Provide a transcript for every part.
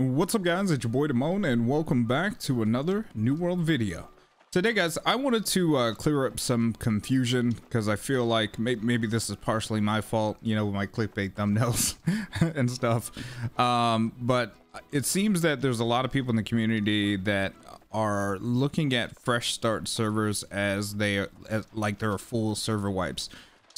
What's up guys, it's your boy Damone and welcome back to another New World video. Today guys, I wanted to uh, clear up some confusion because I feel like may maybe this is partially my fault, you know, with my clickbait thumbnails and stuff. Um, but it seems that there's a lot of people in the community that are looking at fresh start servers as they as, like they're full server wipes.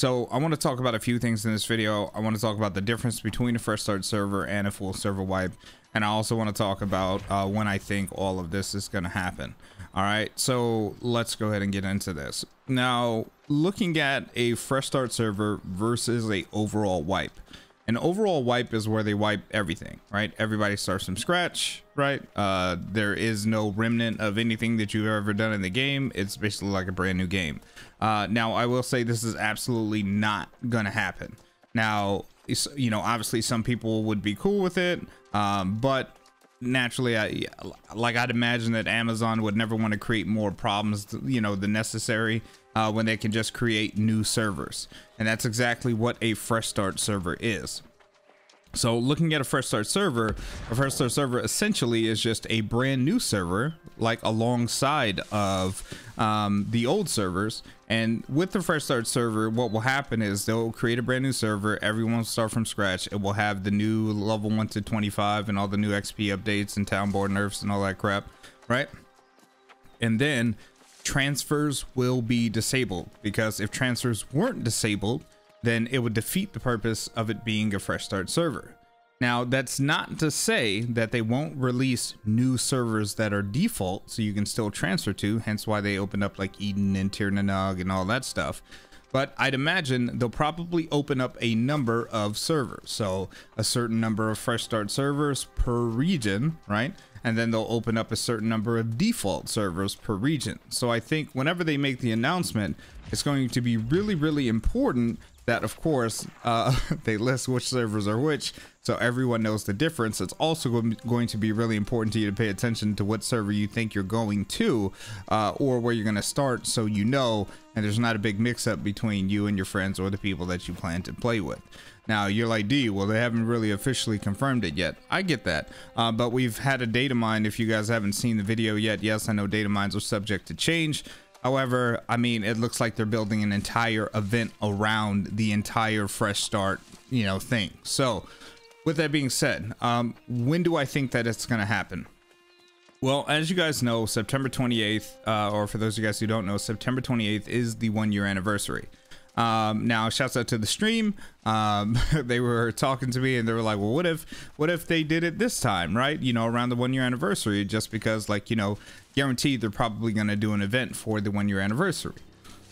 So I want to talk about a few things in this video. I want to talk about the difference between a fresh start server and a full server wipe. And I also want to talk about uh, when I think all of this is going to happen. All right, so let's go ahead and get into this. Now, looking at a fresh start server versus a overall wipe. An overall wipe is where they wipe everything, right? Everybody starts from scratch, right? Uh, there is no remnant of anything that you've ever done in the game. It's basically like a brand new game. Uh, now, I will say this is absolutely not going to happen. Now, you know, obviously some people would be cool with it. Um, but naturally, I like I'd imagine that Amazon would never want to create more problems, you know, the necessary uh, when they can just create new servers, and that's exactly what a fresh start server is. So looking at a fresh start server, a fresh start server essentially is just a brand new server, like alongside of um, the old servers. And with the fresh start server, what will happen is they'll create a brand new server. Everyone will start from scratch. It will have the new level 1 to 25 and all the new XP updates and town board nerfs and all that crap, right? And then transfers will be disabled because if transfers weren't disabled, then it would defeat the purpose of it being a fresh start server. Now, that's not to say that they won't release new servers that are default so you can still transfer to, hence why they opened up like Eden and Tir Nanog and all that stuff. But I'd imagine they'll probably open up a number of servers. So a certain number of fresh start servers per region, right? And then they'll open up a certain number of default servers per region. So I think whenever they make the announcement, it's going to be really, really important that of course uh, they list which servers are which so everyone knows the difference it's also going to be really important to you to pay attention to what server you think you're going to uh, or where you're going to start so you know and there's not a big mix up between you and your friends or the people that you plan to play with now you're like D, well they haven't really officially confirmed it yet. I get that, uh, but we've had a data mine. If you guys haven't seen the video yet, yes, I know data mines are subject to change. However, I mean, it looks like they're building an entire event around the entire fresh start, you know, thing. So, with that being said, um, when do I think that it's going to happen? Well, as you guys know, September 28th, uh, or for those of you guys who don't know, September 28th is the one year anniversary. Um, now, shouts out to the stream. Um, they were talking to me and they were like, well, what if, what if they did it this time, right? You know, around the one year anniversary, just because like, you know, guaranteed they're probably going to do an event for the one year anniversary.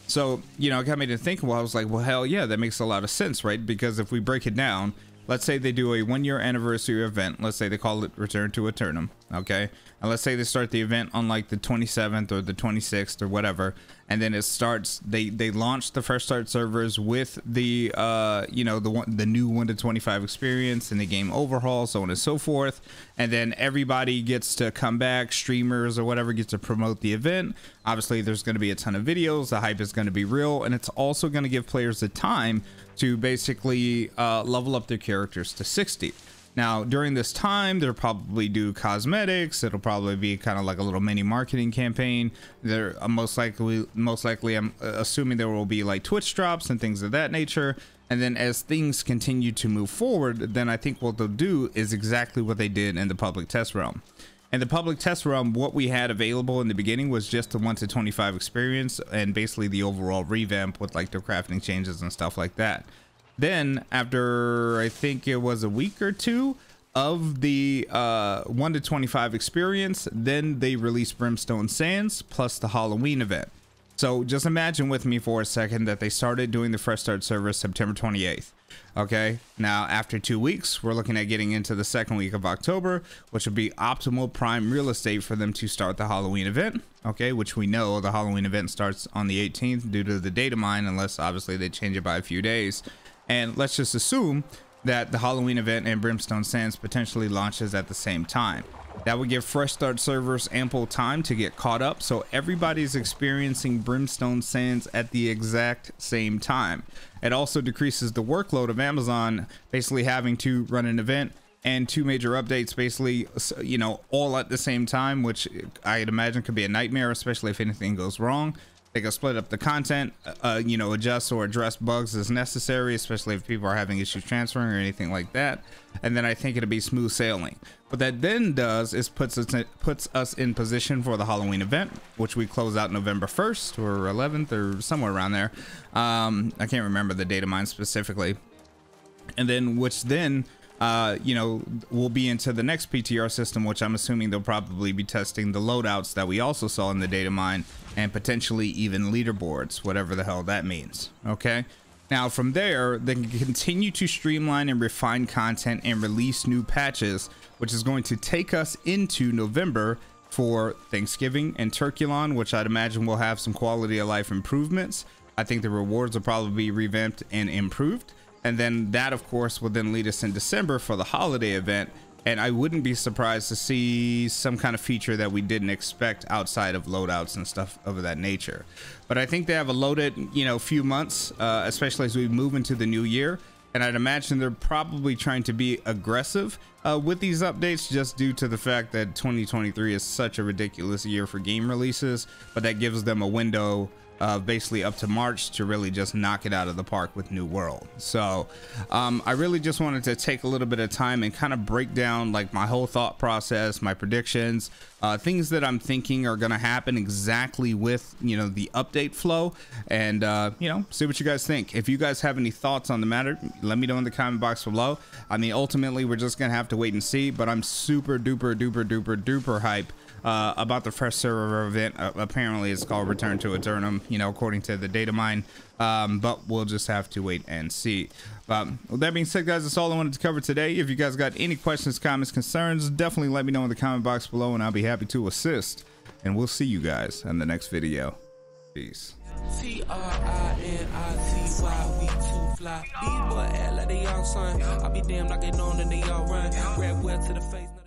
So, you know, it got me to think, well, I was like, well, hell yeah, that makes a lot of sense, right? Because if we break it down, let's say they do a one year anniversary event. Let's say they call it Return to Aeternum. Okay. And let's say they start the event on like the 27th or the 26th or whatever. And then it starts, they, they launch the first start servers with the, uh, you know, the one, the new 1 to 25 experience and the game overhaul, so on and so forth. And then everybody gets to come back, streamers or whatever gets to promote the event. Obviously, there's going to be a ton of videos. The hype is going to be real. And it's also going to give players the time to basically uh, level up their characters to 60. Now, during this time, they'll probably do cosmetics. It'll probably be kind of like a little mini marketing campaign. They're most likely, most likely, I'm uh, assuming there will be like Twitch drops and things of that nature. And then as things continue to move forward, then I think what they'll do is exactly what they did in the public test realm. In the public test realm, what we had available in the beginning was just the 1 to 25 experience and basically the overall revamp with like the crafting changes and stuff like that. Then after I think it was a week or two of the uh, 1 to 25 experience, then they released Brimstone Sands plus the Halloween event. So just imagine with me for a second that they started doing the fresh start service September 28th. Okay, now after two weeks, we're looking at getting into the second week of October, which would be optimal prime real estate for them to start the Halloween event. Okay, which we know the Halloween event starts on the 18th due to the data mine, unless obviously they change it by a few days. And let's just assume that the Halloween event and Brimstone Sands potentially launches at the same time. That would give Fresh Start servers ample time to get caught up so everybody's experiencing Brimstone Sands at the exact same time. It also decreases the workload of Amazon basically having to run an event, and two major updates basically you know all at the same time which i'd imagine could be a nightmare especially if anything goes wrong they can split up the content uh, you know adjust or address bugs as necessary especially if people are having issues transferring or anything like that. And then i think it'll be smooth sailing. What that then does is puts us in, puts us in position for the halloween event which we close out november 1st or 11th or somewhere around there. Um, i can't remember the data mine specifically. And then which then uh, you know, we'll be into the next PTR system, which I'm assuming they'll probably be testing the loadouts that we also saw in the data mine and potentially even leaderboards, whatever the hell that means. Okay. Now, from there, they can continue to streamline and refine content and release new patches, which is going to take us into November for Thanksgiving and Turkulon, which I'd imagine will have some quality of life improvements. I think the rewards will probably be revamped and improved and then that of course will then lead us in december for the holiday event. And i wouldn't be surprised to see some kind of feature that we didn't expect outside of loadouts and stuff of that nature. But i think they have a loaded you know few months uh, especially as we move into the new year. And I'd imagine they're probably trying to be aggressive uh, with these updates just due to the fact that 2023 is such a ridiculous year for game releases, but that gives them a window uh, basically up to March to really just knock it out of the park with New World. So um, I really just wanted to take a little bit of time and kind of break down like my whole thought process, my predictions, uh, things that I'm thinking are going to happen exactly with, you know, the update flow and, uh, you know, see what you guys think. If you guys have any thoughts on the matter, let me know in the comment box below. I mean, ultimately, we're just going to have to wait and see, but I'm super duper duper duper duper hype uh, about the fresh server event. Uh, apparently, it's called Return to Aeternum, you know, according to the data mine. Um, but we'll just have to wait and see. But with that being said, guys, that's all I wanted to cover today. If you guys got any questions, comments, concerns, definitely let me know in the comment box below, and I'll be happy to assist. And we'll see you guys in the next video. Peace. Boy. I be like they know and they all run. Well to the face.